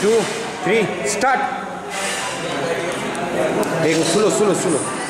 two, three, start. Venga, solo, solo.